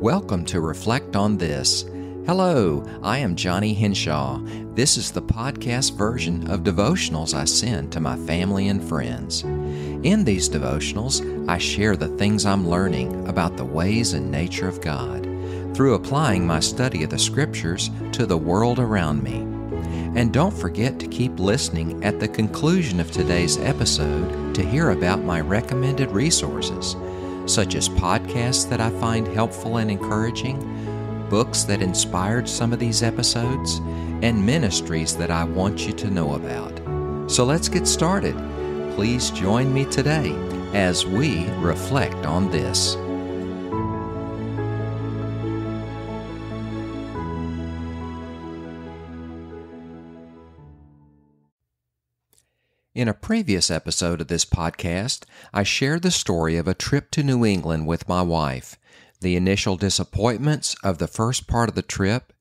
Welcome to Reflect on This. Hello, I am Johnny Hinshaw. This is the podcast version of devotionals I send to my family and friends. In these devotionals, I share the things I'm learning about the ways and nature of God through applying my study of the Scriptures to the world around me. And don't forget to keep listening at the conclusion of today's episode to hear about my recommended resources such as podcasts that I find helpful and encouraging, books that inspired some of these episodes, and ministries that I want you to know about. So let's get started. Please join me today as we reflect on this. In a previous episode of this podcast, I shared the story of a trip to New England with my wife, the initial disappointments of the first part of the trip,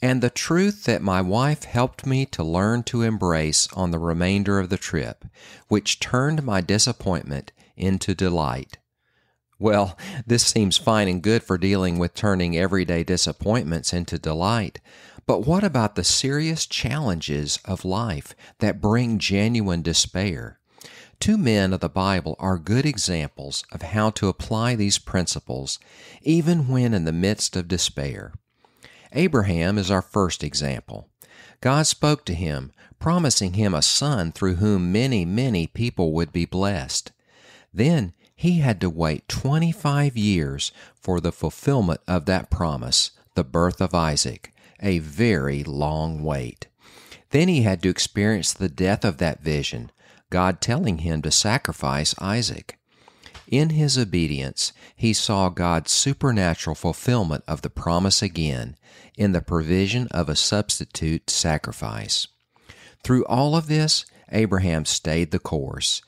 and the truth that my wife helped me to learn to embrace on the remainder of the trip, which turned my disappointment into delight. Well, this seems fine and good for dealing with turning everyday disappointments into delight, but what about the serious challenges of life that bring genuine despair? Two men of the Bible are good examples of how to apply these principles even when in the midst of despair. Abraham is our first example. God spoke to him, promising him a son through whom many, many people would be blessed. Then he had to wait 25 years for the fulfillment of that promise, the birth of Isaac a very long wait. Then he had to experience the death of that vision, God telling him to sacrifice Isaac. In his obedience, he saw God's supernatural fulfillment of the promise again in the provision of a substitute sacrifice. Through all of this, Abraham stayed the course.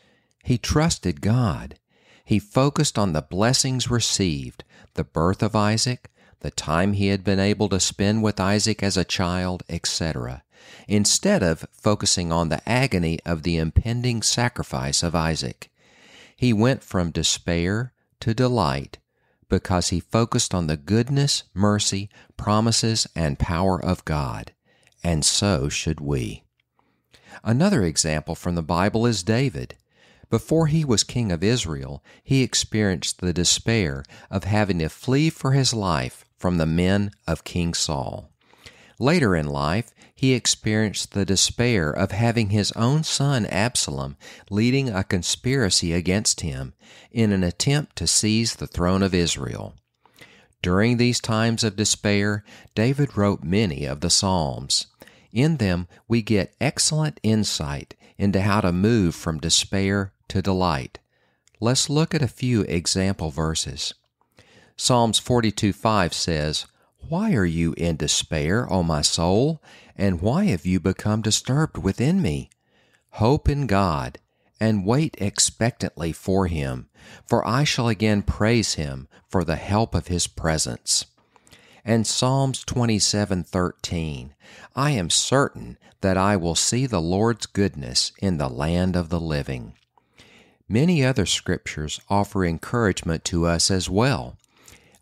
He trusted God. He focused on the blessings received, the birth of Isaac, the time he had been able to spend with Isaac as a child, etc., instead of focusing on the agony of the impending sacrifice of Isaac. He went from despair to delight because he focused on the goodness, mercy, promises, and power of God. And so should we. Another example from the Bible is David. Before he was king of Israel, he experienced the despair of having to flee for his life from the men of King Saul. Later in life, he experienced the despair of having his own son Absalom leading a conspiracy against him in an attempt to seize the throne of Israel. During these times of despair, David wrote many of the Psalms. In them, we get excellent insight into how to move from despair to delight. Let's look at a few example verses. Psalms 42 5 says, Why are you in despair, O my soul? And why have you become disturbed within me? Hope in God, and wait expectantly for him, for I shall again praise him for the help of his presence. And Psalms 27:13 I am certain that I will see the Lord's goodness in the land of the living. Many other scriptures offer encouragement to us as well.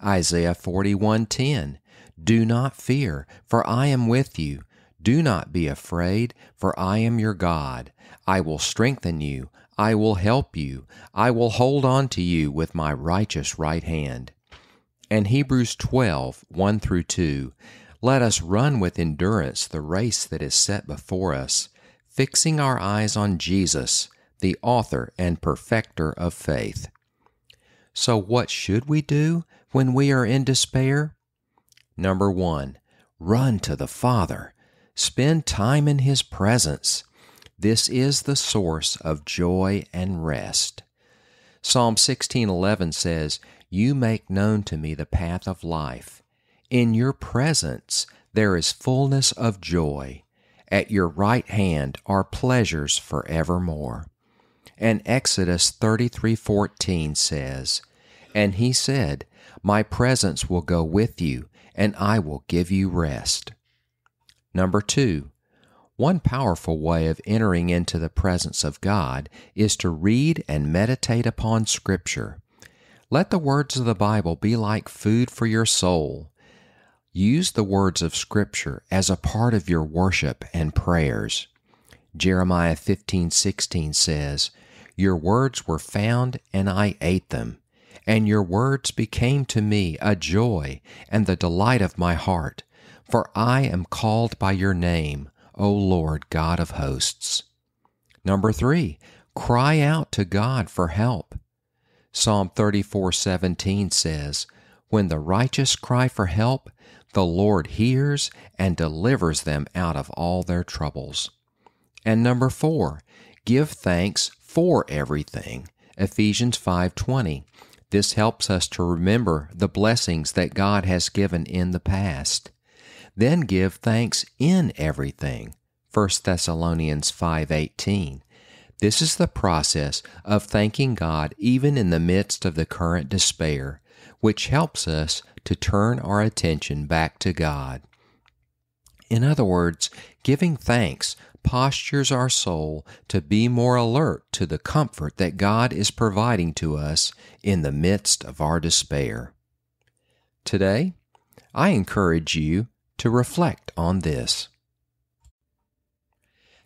Isaiah 41:10 Do not fear, for I am with you. Do not be afraid, for I am your God. I will strengthen you. I will help you. I will hold on to you with my righteous right hand. And Hebrews 12, 1 through 2. Let us run with endurance the race that is set before us, fixing our eyes on Jesus, the author and perfecter of faith. So, what should we do when we are in despair? Number one, run to the Father. Spend time in His presence. This is the source of joy and rest. Psalm 16:11 says, "You make known to me the path of life. In your presence there is fullness of joy. At your right hand are pleasures forevermore." And Exodus 33:14 says, and he said, My presence will go with you, and I will give you rest. Number two, one powerful way of entering into the presence of God is to read and meditate upon Scripture. Let the words of the Bible be like food for your soul. Use the words of Scripture as a part of your worship and prayers. Jeremiah 15:16 says, "Your words were found and I ate them, and your words became to me a joy and the delight of my heart, for I am called by your name, O Lord God of hosts." Number 3, cry out to God for help. Psalm 34:17 says, "When the righteous cry for help, the Lord hears and delivers them out of all their troubles." And number 4, give thanks for everything. Ephesians 5:20. This helps us to remember the blessings that God has given in the past. Then give thanks in everything. 1 Thessalonians 5:18. This is the process of thanking God even in the midst of the current despair, which helps us to turn our attention back to God. In other words, giving thanks postures our soul to be more alert to the comfort that God is providing to us in the midst of our despair. Today, I encourage you to reflect on this.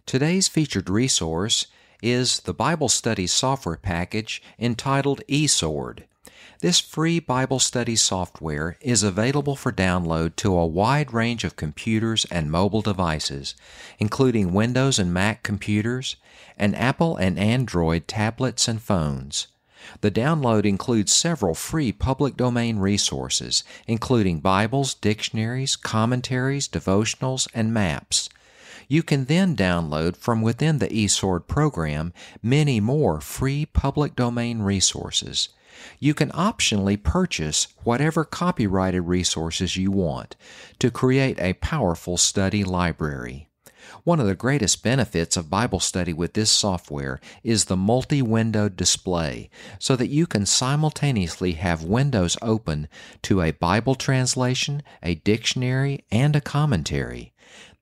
Today's featured resource is the Bible study software package entitled eSword. This free Bible study software is available for download to a wide range of computers and mobile devices, including Windows and Mac computers, and Apple and Android tablets and phones. The download includes several free public domain resources, including Bibles, dictionaries, commentaries, devotionals, and maps. You can then download from within the eSword program many more free public domain resources. You can optionally purchase whatever copyrighted resources you want to create a powerful study library. One of the greatest benefits of Bible study with this software is the multi windowed display, so that you can simultaneously have windows open to a Bible translation, a dictionary, and a commentary.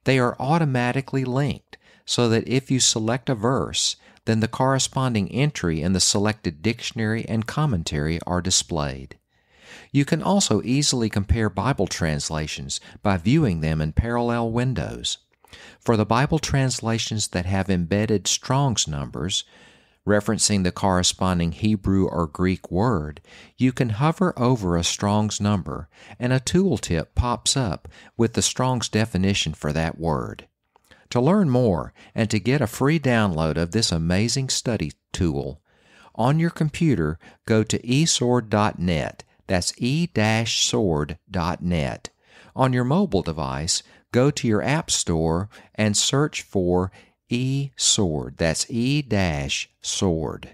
They are automatically linked so that if you select a verse, then the corresponding entry in the selected dictionary and commentary are displayed. You can also easily compare Bible translations by viewing them in parallel windows. For the Bible translations that have embedded Strong's numbers, referencing the corresponding Hebrew or Greek word, you can hover over a Strong's number and a tooltip pops up with the Strong's definition for that word. To learn more and to get a free download of this amazing study tool, on your computer go to esword.net. That's e-sword.net. On your mobile device, go to your App Store and search for e-sword. That's e-sword.